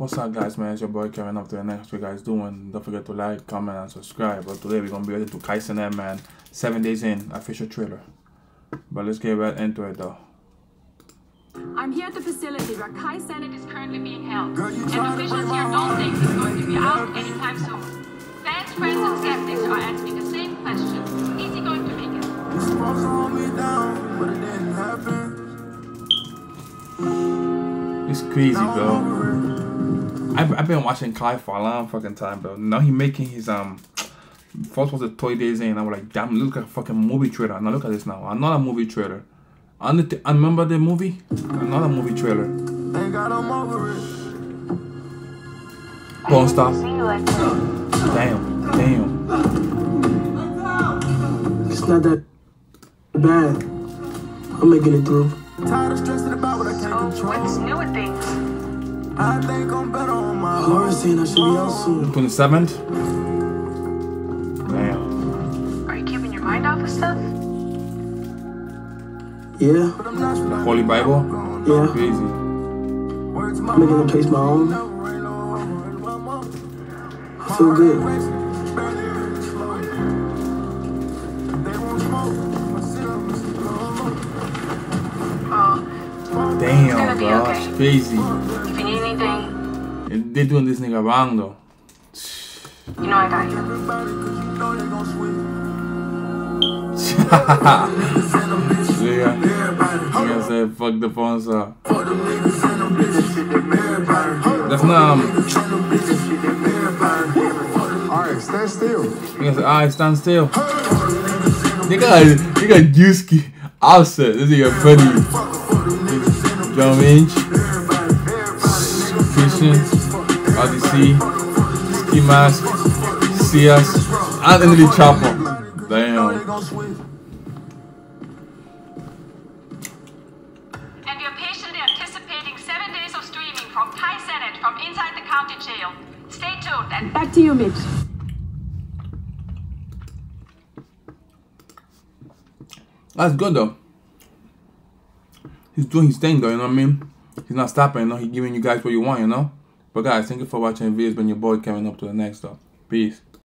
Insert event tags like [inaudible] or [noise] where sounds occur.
What's up, guys, man? It's your boy Kevin up to the next. What you guys doing? Don't forget to like, comment, and subscribe. But today we're gonna be ready to Kaisen M Man. Seven days in, official trailer. But let's get right into it though. I'm here at the facility where Kai Cenat is currently being held. Girl, and officials here don't think he's going to be out anytime soon. Fans, friends, and skeptics are asking the same question. Is he going to make it? You supposed to hold me down, but it didn't happen. It's crazy, Now bro. Over it. I've, I've been watching Kai for a long fucking time, bro. Now he making his um. First was the toy days in. I was like, damn, look at a fucking movie trailer. Now look at this now. Another movie trailer. And the, I remember the movie? Another movie trailer. Thank God I'm over it. Don't stop. Damn, damn. It's not that bad. I'm making it through. Tired of stressing about what I can't Oh, what's new with things? I think I'm better on my own. Laura's saying I should be out soon. 27th? Damn. Are you keeping your mind off of stuff? Yeah, But I'm not sure that Holy Bible? yeah. Crazy. words in my Making a mouth. place my own. Never rain on my mouth. I feel good. They won't smoke. I sit up and slow. Oh, Damn, gonna be bro. okay. It's crazy. If you need anything, They doing this nigga wrong though. you know I got you. [laughs] Everybody, cause you know they gon' Yeah. Nigga said fuck the phone sir. That's not um Alright, stand still. nigga said alright stand still. Nigga nigga Druski offset. This nigga funny. John Lynch. Christian. Odyssey. Ski Mask. CS. And Anthony Chopper. They Damn. gon' switch. And we are patiently anticipating seven days of streaming from Kai Cenat from inside the county jail. Stay tuned and back to you, Mitch. That's good though. He's doing his thing though, you know what I mean? He's not stopping, you know, he's giving you guys what you want, you know? But guys, thank you for watching videos. Been your boy coming up to the next though. Peace.